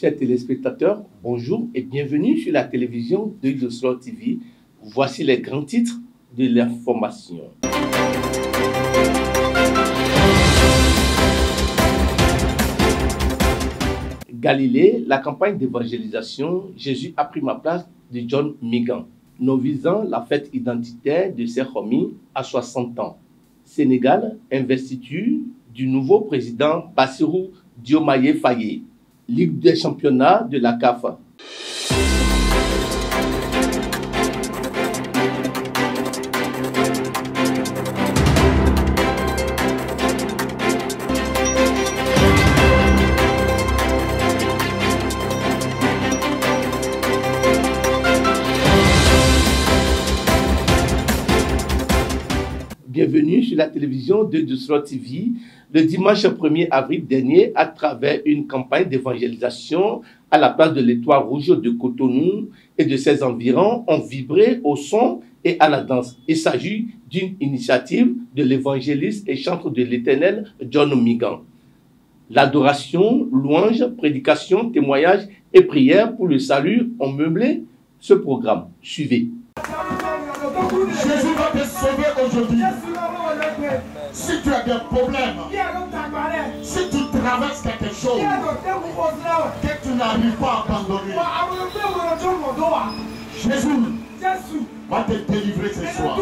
chers téléspectateurs, bonjour et bienvenue sur la télévision de Yoslo TV. Voici les grands titres de l'information. Galilée, la campagne d'évangélisation Jésus a pris ma place de John Migan, nous visant la fête identitaire de Serhomi à 60 ans. Sénégal, investiture du nouveau président Bassirou Diomaye Faye. Ligue des championnats de la CAF. Sur la télévision de Dusro TV le dimanche 1er avril dernier à travers une campagne d'évangélisation à la place de l'étoile rouge de Cotonou et de ses environs ont vibré au son et à la danse. Il s'agit d'une initiative de l'évangéliste et chantre de l'éternel John Migan. L'adoration, louange, prédication, témoignage et prière pour le salut ont meublé ce programme. Suivez. Jésus va te sauver aujourd'hui. Si tu as des problèmes, si tu traverses quelque chose que tu n'arrives pas à abandonner, Jésus va te délivrer ce soir.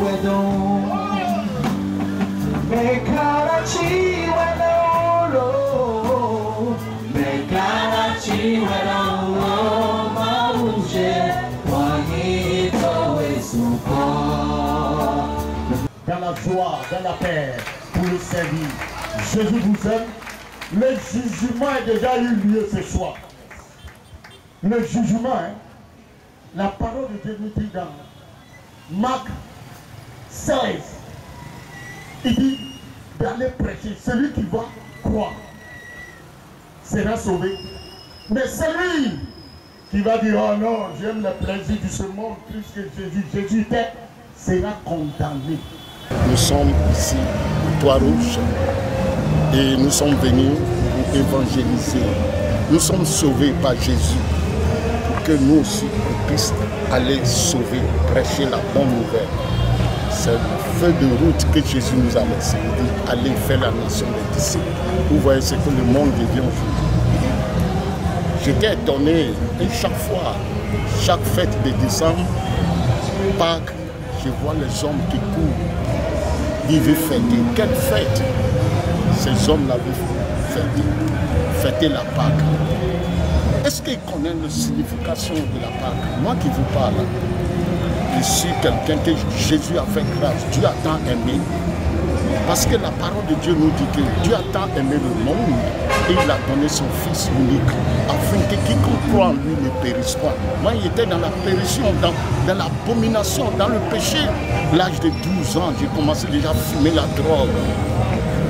Wedon. Joie, dans la paix, pour le servir. Jésus vous aime. Le jugement a déjà eu lieu ce soir. Le jugement, hein, la parole de Dieu nous dit dans Marc 16, il dit d'aller prêcher. Celui qui va croire sera sauvé. Mais celui qui va dire, oh non, j'aime le plaisir de ce monde plus que Jésus, Jésus était, sera condamné. Nous sommes ici, Toit Rouge, et nous sommes venus pour évangéliser. Nous sommes sauvés par Jésus pour que nous aussi on puisse aller sauver, prêcher la bonne nouvelle. C'est le feu de route que Jésus nous a laissé. Il dit allez faire la nation des disciples. Vous voyez ce que le monde devient aujourd'hui. J'étais étonné et chaque fois, chaque fête de décembre, Pâques, je vois les hommes qui courent il veut fêter. Quelle fête? Ces hommes-là veulent fêter. Fêter la Pâque. Est-ce qu'ils connaissent la signification de la Pâque? Moi qui vous parle, suis quelqu'un que Jésus a fait grâce. Dieu a tant aimé. Parce que la parole de Dieu nous dit que Dieu a tant aimé le monde et il a donné son Fils unique afin que quiconque croit en lui ne périsse pas. Moi, il était dans la pérission, dans, dans l'abomination, dans le péché. L'âge de 12 ans, j'ai commencé déjà à fumer la drogue.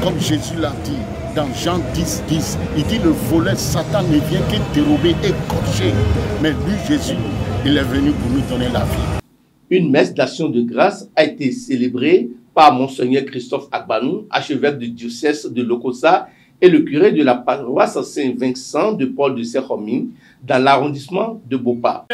Comme Jésus l'a dit dans Jean 10, 10, il dit le volet Satan ne vient que dérober et corcher. Mais lui, Jésus, il est venu pour nous donner la vie. Une messe d'action de grâce a été célébrée par Monseigneur Christophe Agbanou, archevêque du diocèse de Lokosa et le curé de la paroisse Saint-Vincent de Paul de Serromi dans l'arrondissement de Bopa.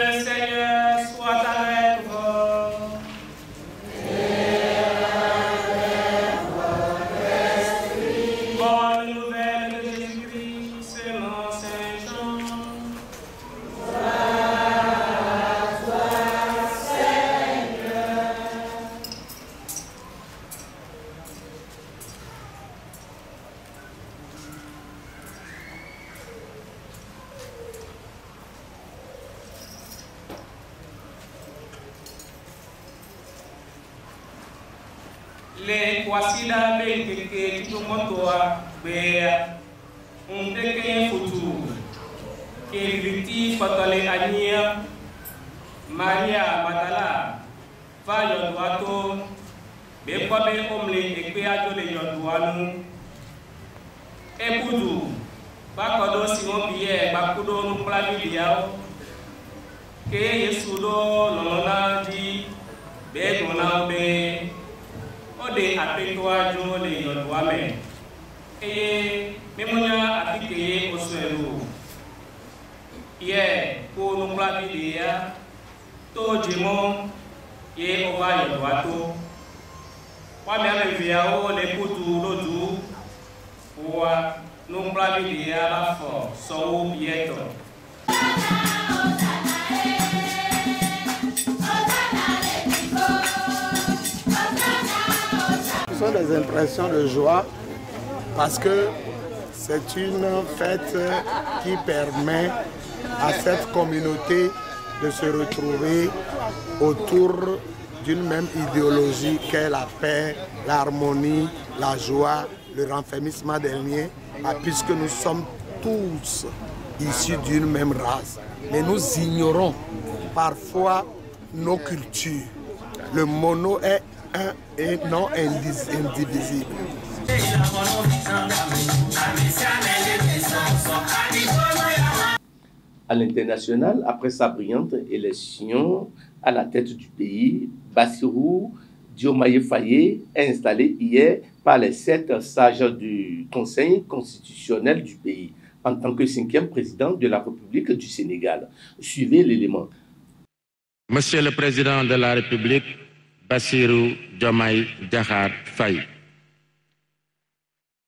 na me keke chumontoa bea undeke futu keliti fatale ania maria matala fa yodua to be kpɔ be omle ekpea tso le yɔdua é ekudu kpakɔ ɖo simon pierre kpaku ɖo nukplavi liawo ke que ɖo lɔlɔ na di be gblɔ na be. ode apetwa jo le yɔdoame eye mimunya afi ke ye osɔɛlo yɛ ko nukulabi le ya to dzimɔ ye wova yɔdoa to woame ame eveawo le kutu lodu wa nukulabi le ya la sɔwo yɛtɔ. So sont des impressions de joie parce que c'est une fête qui permet à cette communauté de se retrouver autour d'une même idéologie qu'est la paix, l'harmonie, la joie, le renfermissement des liens, ah, puisque nous sommes tous issus d'une même race. Mais nous ignorons parfois nos cultures. Le mono est un et non indivisible. À l'international, après sa brillante élection à la tête du pays, Bassirou Diomaye Faye est installé hier par les sept sages du Conseil constitutionnel du pays en tant que cinquième président de la République du Sénégal. Suivez l'élément. Monsieur le Président de la République, Bassirou Diomaye Diakhar Faye,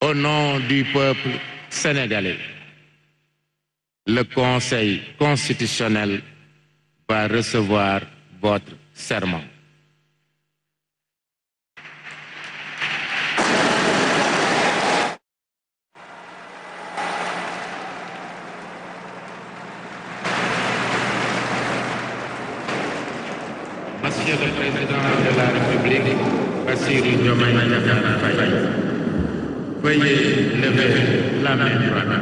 au nom du peuple sénégalais, le Conseil constitutionnel va recevoir votre serment. Monsieur le Président de la République, Bassirou Veuillez lever la main droite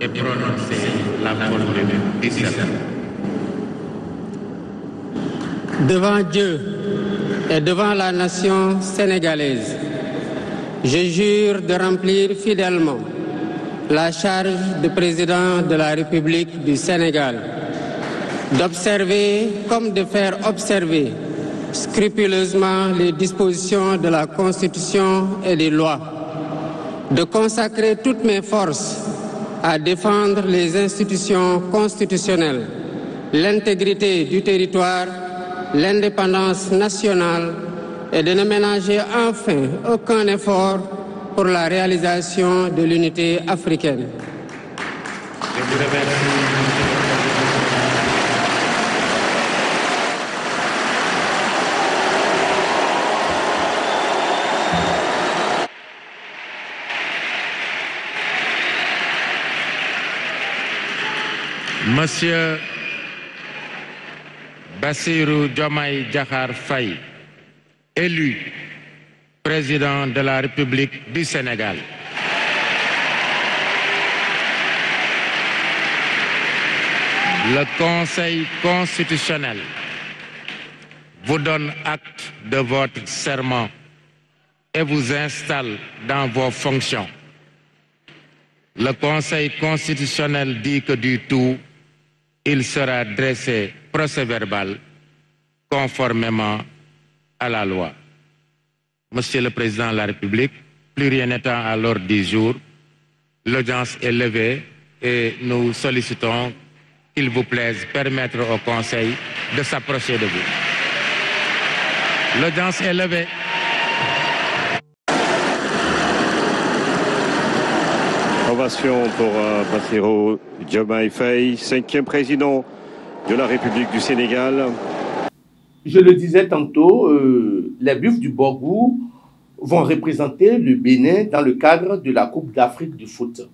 et prononcer la formule du serment. Devant Dieu et devant la nation sénégalaise, je jure de remplir fidèlement la charge de président de la République du Sénégal, d'observer comme de faire observer scrupuleusement les dispositions de la Constitution et des lois, de consacrer toutes mes forces à défendre les institutions constitutionnelles, l'intégrité du territoire, l'indépendance nationale et de ne ménager enfin aucun effort pour la réalisation de l'unité africaine. Monsieur Bassirou Diomaye Diakhar Faye, élu président de la République du Sénégal. Le Conseil constitutionnel vous donne acte de votre serment et vous installe dans vos fonctions. Le Conseil constitutionnel dit que du tout, il sera dressé procès-verbal conformément à la loi. Monsieur le Président de la République, plus rien n'étant à l'ordre du jour, l'audience est levée et nous sollicitons qu'il vous plaise permettre au Conseil de s'approcher de vous. L'audience est levée. Pour euh, Bassirou Diomaye cinquième président de la République du Sénégal. Je le disais tantôt, euh, les buffs du Borgou vont représenter le Bénin dans le cadre de la Coupe d'Afrique du foot.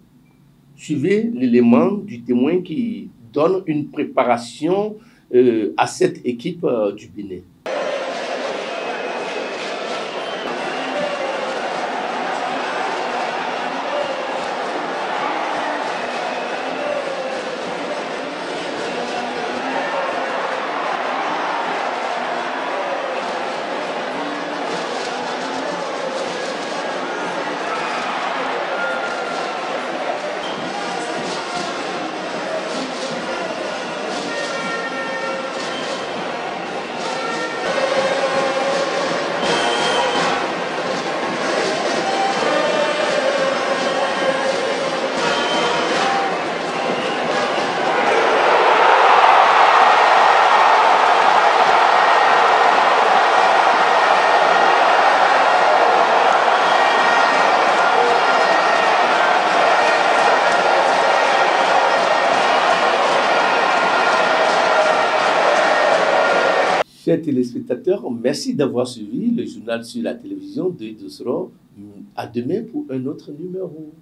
Suivez l'élément du témoin qui donne une préparation euh, à cette équipe euh, du Bénin. Merci d'avoir suivi le journal sur la télévision de Dosro. À demain pour un autre numéro.